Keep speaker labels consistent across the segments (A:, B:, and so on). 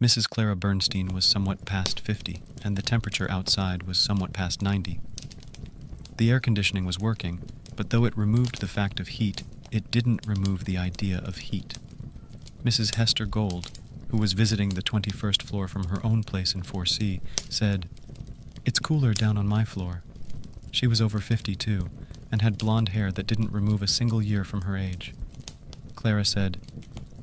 A: Mrs. Clara Bernstein was somewhat past 50, and the temperature outside was somewhat past 90. The air conditioning was working, but though it removed the fact of heat, it didn't remove the idea of heat. Mrs. Hester Gold, who was visiting the 21st floor from her own place in 4C, said, It's cooler down on my floor. She was over 52 and had blonde hair that didn't remove a single year from her age. Clara said,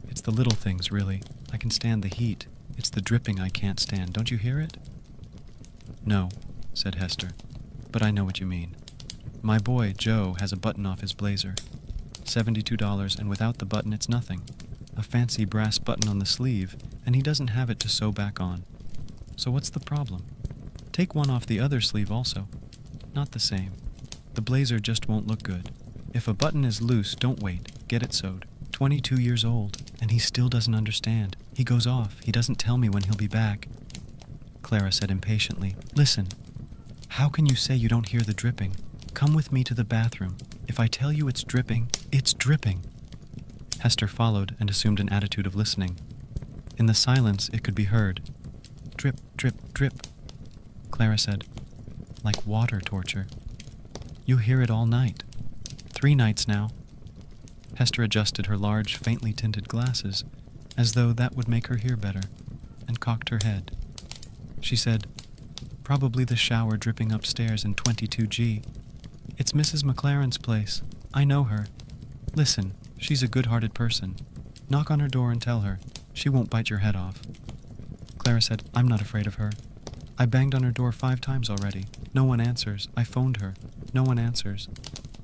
A: It's the little things, really. I can stand the heat. It's the dripping I can't stand. Don't you hear it? No, said Hester, but I know what you mean. My boy, Joe, has a button off his blazer. $72, and without the button, it's nothing. A fancy brass button on the sleeve, and he doesn't have it to sew back on. So what's the problem? Take one off the other sleeve also. Not the same. The blazer just won't look good. If a button is loose, don't wait. Get it sewed. 22 years old, and he still doesn't understand. He goes off. He doesn't tell me when he'll be back. Clara said impatiently, Listen, how can you say you don't hear the dripping? Come with me to the bathroom. If I tell you it's dripping, it's dripping. Hester followed and assumed an attitude of listening. In the silence, it could be heard. Drip, drip, drip. Clara said, like water torture. You hear it all night. Three nights now. Hester adjusted her large, faintly tinted glasses, as though that would make her hear better, and cocked her head. She said, Probably the shower dripping upstairs in 22G. It's Mrs. Maclaren's place. I know her. Listen, she's a good hearted person. Knock on her door and tell her. She won't bite your head off. Clara said, I'm not afraid of her. I banged on her door five times already. No one answers. I phoned her. No one answers.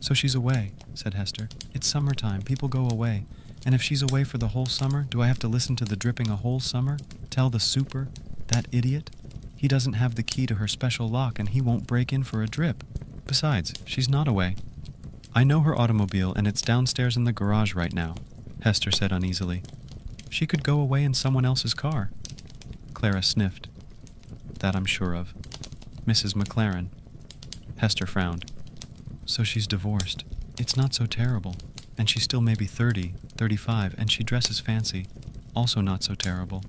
A: So she's away, said Hester. It's summertime. People go away. And if she's away for the whole summer, do I have to listen to the dripping a whole summer? Tell the super, that idiot? He doesn't have the key to her special lock and he won't break in for a drip. Besides, she's not away. I know her automobile and it's downstairs in the garage right now, Hester said uneasily. She could go away in someone else's car. Clara sniffed. That I'm sure of. Mrs. Maclaren. Hester frowned. So she's divorced. It's not so terrible. And she's still maybe 30, 35, and she dresses fancy. Also not so terrible.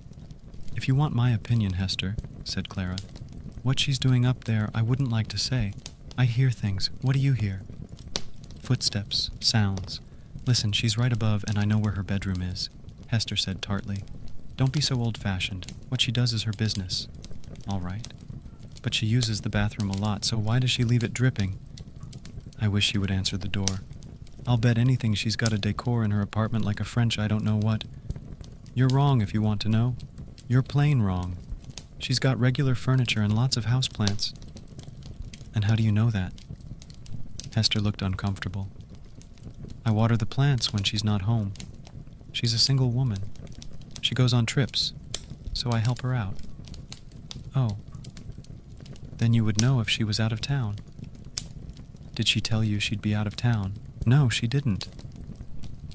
A: If you want my opinion, Hester, said Clara, what she's doing up there I wouldn't like to say. I hear things. What do you hear? Footsteps, sounds. Listen, she's right above, and I know where her bedroom is, Hester said tartly. Don't be so old fashioned. What she does is her business. All right. But she uses the bathroom a lot, so why does she leave it dripping? I wish she would answer the door. I'll bet anything she's got a decor in her apartment like a French I don't know what. You're wrong if you want to know. You're plain wrong. She's got regular furniture and lots of houseplants. And how do you know that? Hester looked uncomfortable. I water the plants when she's not home. She's a single woman. She goes on trips, so I help her out. Oh. Then you would know if she was out of town. Did she tell you she'd be out of town? No, she didn't.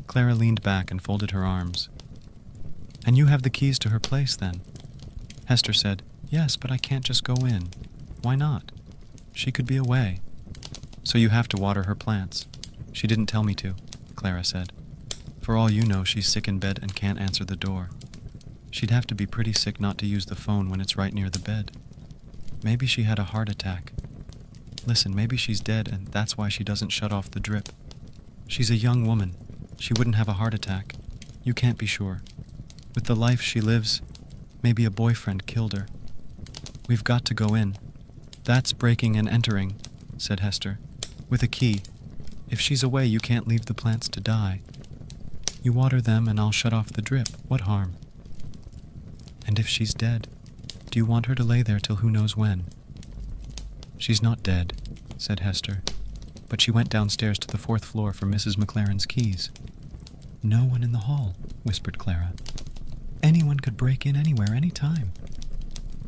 A: Clara leaned back and folded her arms. And you have the keys to her place, then? Hester said, Yes, but I can't just go in. Why not? She could be away. So you have to water her plants. She didn't tell me to, Clara said. For all you know, she's sick in bed and can't answer the door. She'd have to be pretty sick not to use the phone when it's right near the bed. Maybe she had a heart attack. Listen, maybe she's dead and that's why she doesn't shut off the drip. She's a young woman. She wouldn't have a heart attack. You can't be sure. With the life she lives, maybe a boyfriend killed her. We've got to go in. That's breaking and entering, said Hester, with a key. If she's away, you can't leave the plants to die. You water them and I'll shut off the drip. What harm? And if she's dead, do you want her to lay there till who knows when? She's not dead, said Hester, but she went downstairs to the fourth floor for Mrs. Maclaren's keys. No one in the hall, whispered Clara. Anyone could break in anywhere, any time.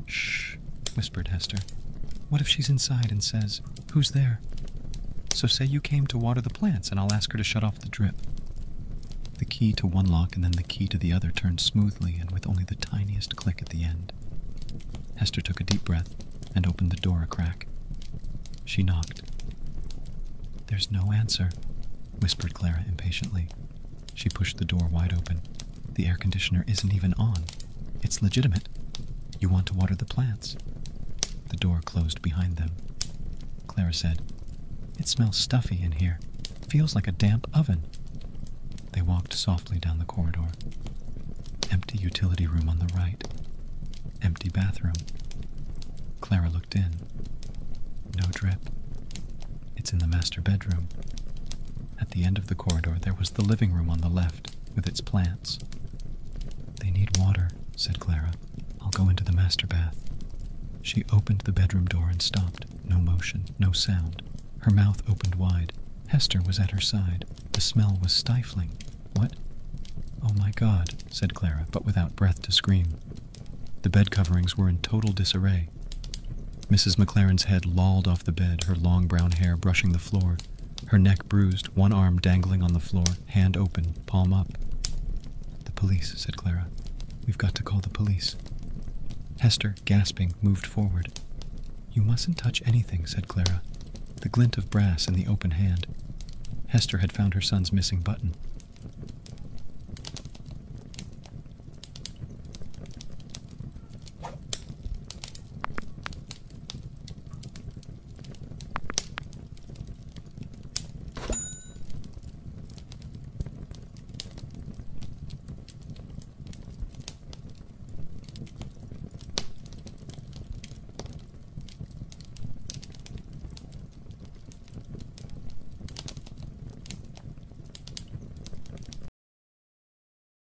A: Shh, whispered Hester. What if she's inside and says, Who's there? So say you came to water the plants and I'll ask her to shut off the drip. The key to one lock and then the key to the other turned smoothly and with only the tiniest click at the end. Hester took a deep breath and opened the door a crack. She knocked. There's no answer, whispered Clara impatiently. She pushed the door wide open. The air conditioner isn't even on. It's legitimate. You want to water the plants. The door closed behind them. Clara said, It smells stuffy in here. Feels like a damp oven. They walked softly down the corridor. Empty utility room on the right. Empty bathroom. Clara looked in. No drip. It's in the master bedroom. At the end of the corridor, there was the living room on the left, with its plants. They need water, said Clara. I'll go into the master bath. She opened the bedroom door and stopped. No motion, no sound. Her mouth opened wide. Hester was at her side. The smell was stifling. What? Oh my God, said Clara, but without breath to scream. The bed coverings were in total disarray. Mrs. Maclaren's head lolled off the bed, her long brown hair brushing the floor, her neck bruised, one arm dangling on the floor, hand open, palm up. The police, said Clara. We've got to call the police. Hester, gasping, moved forward. You mustn't touch anything, said Clara, the glint of brass in the open hand. Hester had found her son's missing button.